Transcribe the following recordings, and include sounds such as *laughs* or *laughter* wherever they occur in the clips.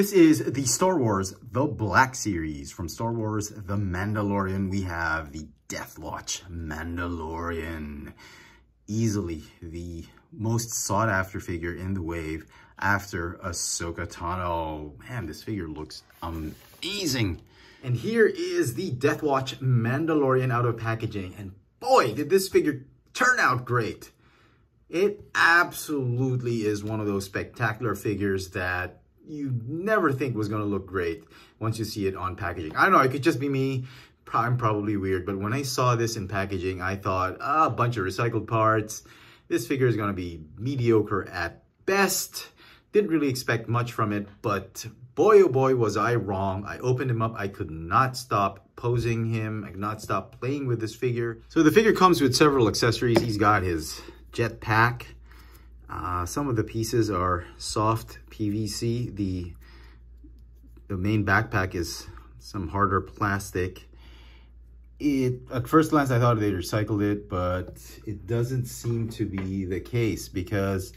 This is the Star Wars The Black Series. From Star Wars The Mandalorian, we have the Death Watch Mandalorian. Easily the most sought after figure in the wave after Ahsoka Tano. Man, this figure looks amazing. And here is the Death Watch Mandalorian out of packaging. And boy, did this figure turn out great. It absolutely is one of those spectacular figures that you never think was going to look great once you see it on packaging. I don't know, it could just be me. I'm probably weird, but when I saw this in packaging, I thought, ah, a bunch of recycled parts. This figure is going to be mediocre at best. Didn't really expect much from it, but boy, oh boy, was I wrong. I opened him up. I could not stop posing him. I could not stop playing with this figure. So the figure comes with several accessories. He's got his jet pack. Uh, some of the pieces are soft PVC. The, the main backpack is some harder plastic. It At first glance, I thought they recycled it, but it doesn't seem to be the case because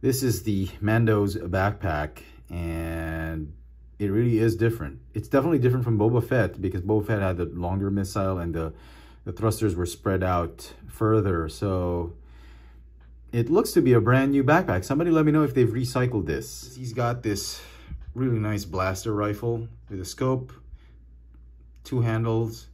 this is the Mando's backpack and it really is different. It's definitely different from Boba Fett because Boba Fett had the longer missile and the, the thrusters were spread out further. So it looks to be a brand new backpack. Somebody let me know if they've recycled this. He's got this really nice blaster rifle with a scope, two handles.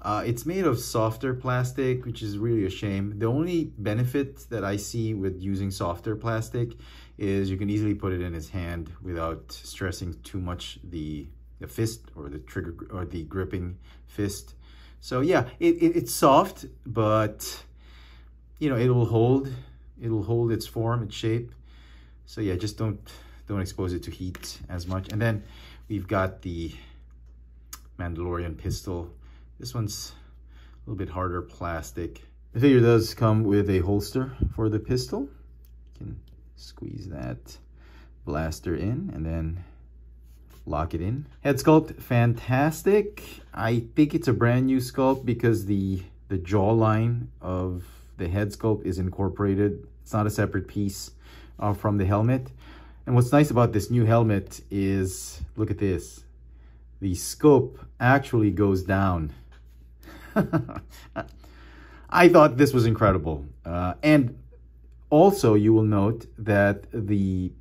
Uh, it's made of softer plastic, which is really a shame. The only benefit that I see with using softer plastic is you can easily put it in his hand without stressing too much the, the fist or the trigger or the gripping fist. So yeah, it, it it's soft, but you know, it will hold it'll hold its form, its shape. So yeah, just don't don't expose it to heat as much. And then we've got the Mandalorian pistol. This one's a little bit harder plastic. The figure does come with a holster for the pistol. You can squeeze that blaster in and then lock it in. Head sculpt, fantastic. I think it's a brand new sculpt because the, the jawline of the head sculpt is incorporated it's not a separate piece uh, from the helmet. And what's nice about this new helmet is, look at this. The scope actually goes down. *laughs* I thought this was incredible. Uh, and also you will note that the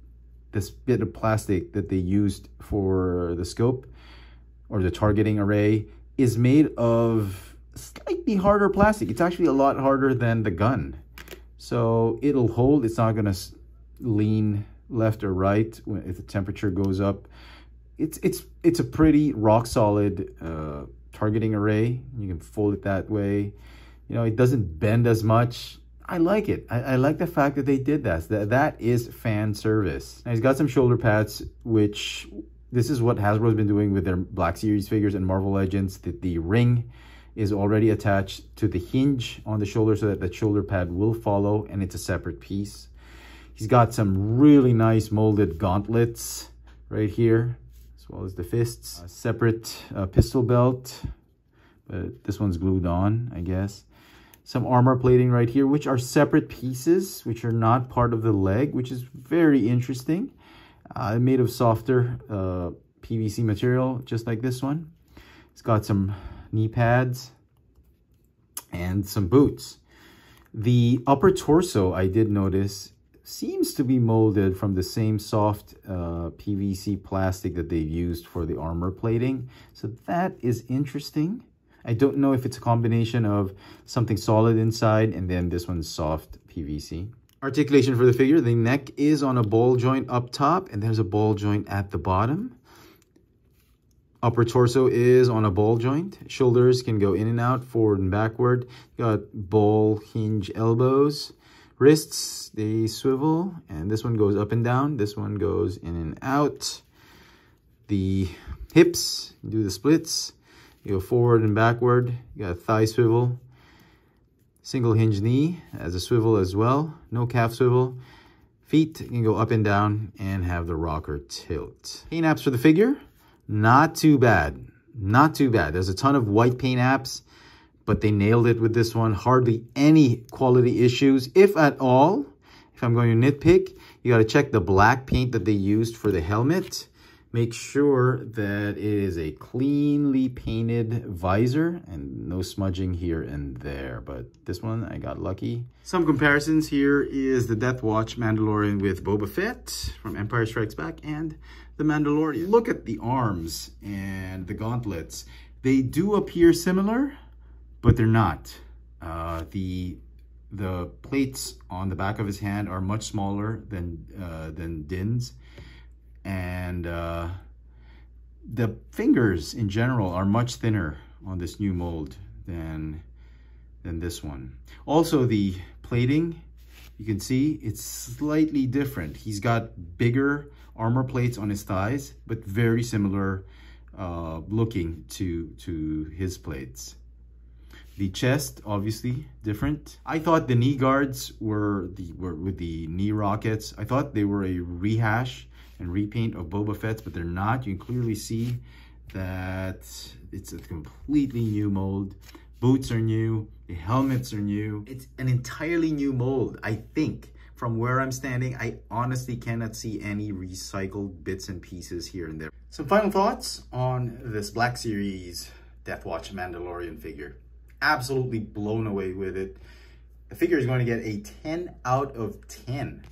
this bit of plastic that they used for the scope or the targeting array is made of slightly harder plastic. It's actually a lot harder than the gun. So it'll hold. It's not going to lean left or right if the temperature goes up. It's it's it's a pretty rock solid uh, targeting array. You can fold it that way. You know, it doesn't bend as much. I like it. I, I like the fact that they did that. That that is fan service. Now he's got some shoulder pads, which this is what Hasbro's been doing with their Black Series figures and Marvel Legends. The, the ring is already attached to the hinge on the shoulder so that the shoulder pad will follow and it's a separate piece. He's got some really nice molded gauntlets right here, as well as the fists. A separate uh, pistol belt, but this one's glued on, I guess. Some armor plating right here, which are separate pieces, which are not part of the leg, which is very interesting. Uh, made of softer uh, PVC material, just like this one. It's got some knee pads, and some boots. The upper torso, I did notice, seems to be molded from the same soft uh, PVC plastic that they've used for the armor plating. So that is interesting. I don't know if it's a combination of something solid inside and then this one's soft PVC. Articulation for the figure, the neck is on a ball joint up top and there's a ball joint at the bottom. Upper torso is on a ball joint. Shoulders can go in and out, forward and backward. Got ball hinge elbows. Wrists, they swivel, and this one goes up and down. This one goes in and out. The hips, do the splits. You go forward and backward. You got thigh swivel. Single hinge knee as a swivel as well. No calf swivel. Feet can go up and down and have the rocker tilt. Apps for the figure. Not too bad. Not too bad. There's a ton of white paint apps, but they nailed it with this one. Hardly any quality issues, if at all. if I'm going to nitpick, you got to check the black paint that they used for the helmet. Make sure that it is a cleanly painted visor and no smudging here and there. But this one, I got lucky. Some comparisons here is the Death Watch Mandalorian with Boba Fett from Empire Strikes Back and the Mandalorian. Look at the arms and the gauntlets. They do appear similar, but they're not. Uh, the the plates on the back of his hand are much smaller than uh, than Din's and uh, the fingers in general are much thinner on this new mold than than this one. Also the plating, you can see it's slightly different. He's got bigger armor plates on his thighs, but very similar uh, looking to, to his plates. The chest, obviously different. I thought the knee guards were the were with the knee rockets. I thought they were a rehash and repaint of Boba Fett's, but they're not. You can clearly see that it's a completely new mold. Boots are new, the helmets are new. It's an entirely new mold, I think. From where I'm standing, I honestly cannot see any recycled bits and pieces here and there. Some final thoughts on this Black Series Death Watch Mandalorian figure. Absolutely blown away with it. The figure is going to get a 10 out of 10.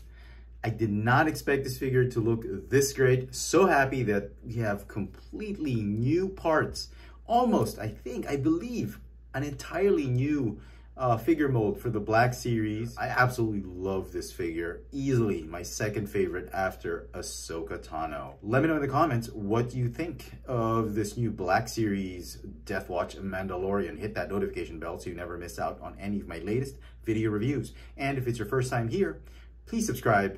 I did not expect this figure to look this great. So happy that we have completely new parts. Almost, I think, I believe, an entirely new uh, figure mold for the Black Series. I absolutely love this figure. Easily my second favorite after Ahsoka Tano. Let me know in the comments what you think of this new Black Series Death Watch Mandalorian. Hit that notification bell so you never miss out on any of my latest video reviews. And if it's your first time here, please subscribe